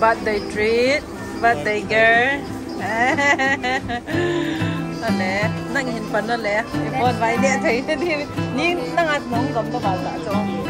birthday treat, birthday girl. nè, nâng năng hình phần nó lẽ, con vài đĩa thấy thế thì, nhưng nâng ăn món gầm nó vào dạ cho.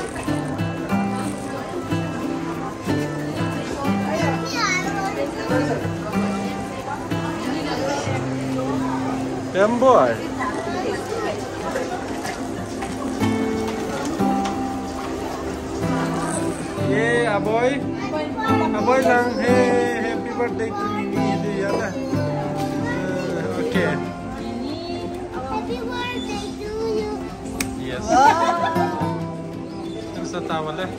Yan boy. Aboy. Aboy lang. Hey, happy birthday to Nini. Ito ah. Uh, okay. Happy birthday to you. Yes. Ang sa tawal eh.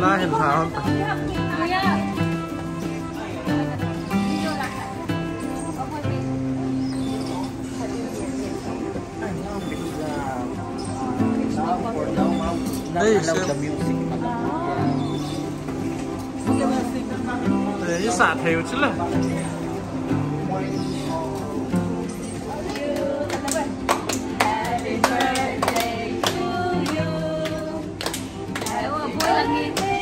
拉下来，好。不要。哎，是。对，你啥朋友去了？लगनी है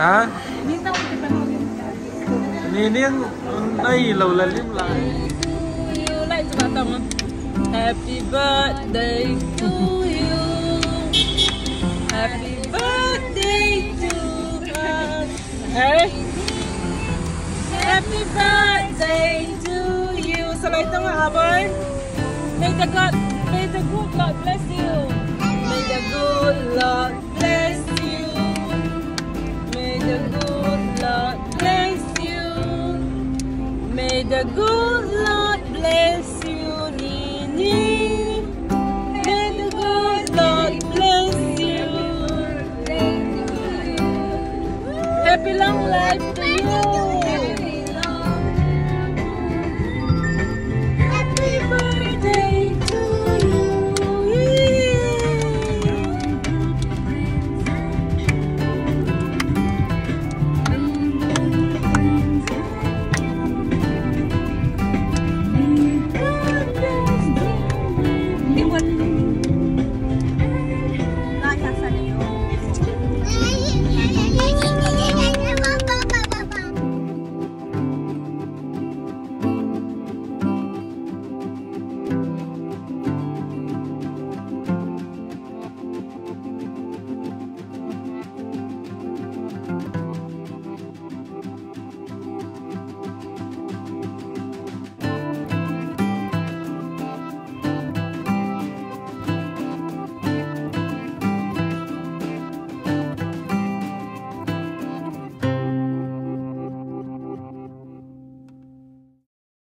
Hả? Nhìn điên đây lâu là liếm lại You like to batang. Happy birthday to you. Happy birthday to us. Hey. Happy birthday to you. Sabay ito nga, boy. May the God, may the good Lord bless you. May the good Lord bless you. The good Lord bless you, Nini. May the good Lord bless you. Happy long life to you.